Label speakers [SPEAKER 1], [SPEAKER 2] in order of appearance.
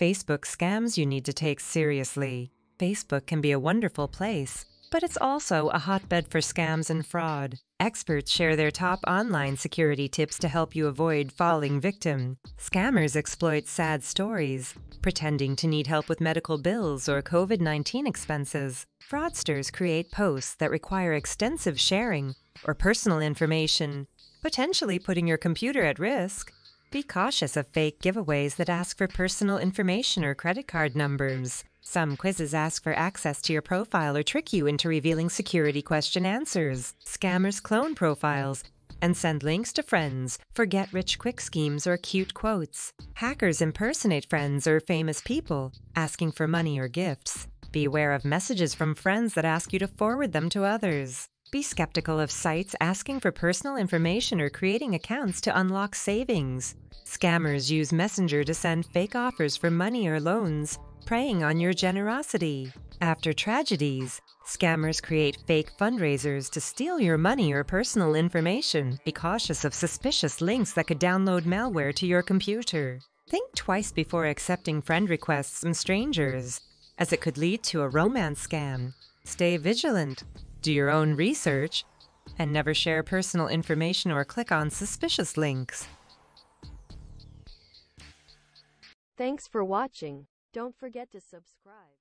[SPEAKER 1] Facebook scams you need to take seriously. Facebook can be a wonderful place, but it's also a hotbed for scams and fraud. Experts share their top online security tips to help you avoid falling victim. Scammers exploit sad stories, pretending to need help with medical bills or COVID 19 expenses. Fraudsters create posts that require extensive sharing or personal information, potentially putting your computer at risk. Be cautious of fake giveaways that ask for personal information or credit card numbers. Some quizzes ask for access to your profile or trick you into revealing security question answers. Scammers clone profiles and send links to friends for get rich quick schemes or cute quotes. Hackers impersonate friends or famous people, asking for money or gifts. Beware of messages from friends that ask you to forward them to others. Be skeptical of sites asking for personal information or creating accounts to unlock savings. Scammers use Messenger to send fake offers for money or loans, preying on your generosity. After tragedies, scammers create fake fundraisers to steal your money or personal information. Be cautious of suspicious links that could download malware to your computer. Think twice before accepting friend requests from strangers, as it could lead to a romance scam. Stay vigilant do your own research, and never share personal information or click on suspicious links.
[SPEAKER 2] Thanks for watching. Don't forget to subscribe.